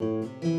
Música